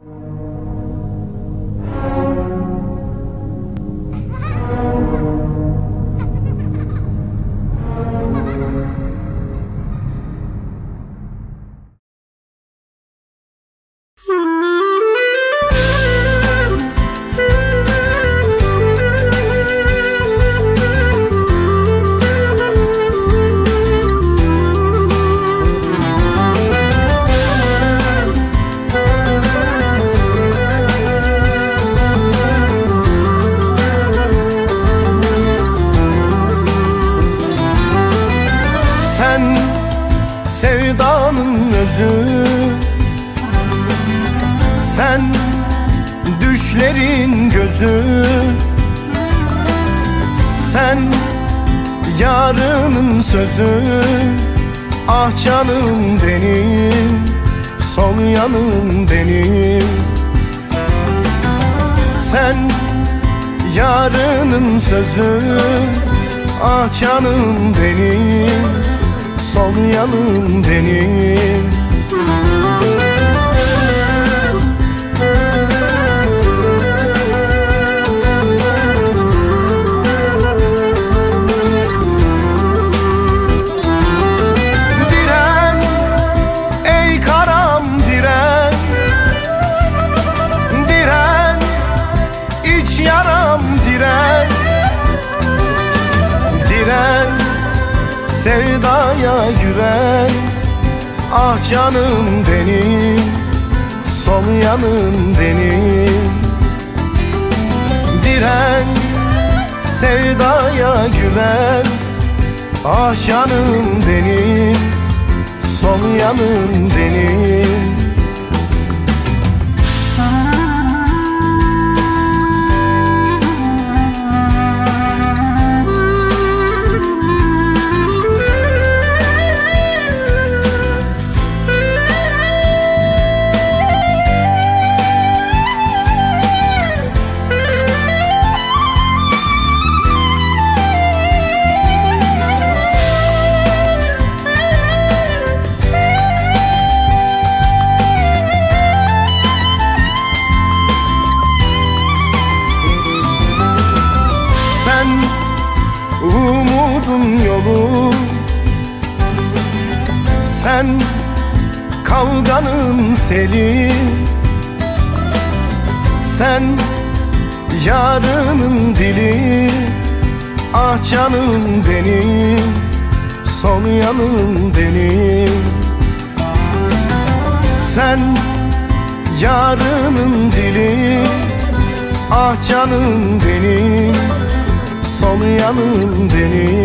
Sen sevdanın özü. Sen düşlerin gözü. Sen yarının sözü. Ah canım benim Sol yanım benim. Sen yarının sözü. Ah canım benim Sol yanım benim sevdaya güven. Ah canım benim Sol yanım benim. Diren sevdaya güven. Ah canım benim Sol yanım benim umudun yolu. Sen kavganın seli. Sen yarının dili. Ah canım benim Son yanım benim. Sen yarının dili. Ah canım benim Yanım benim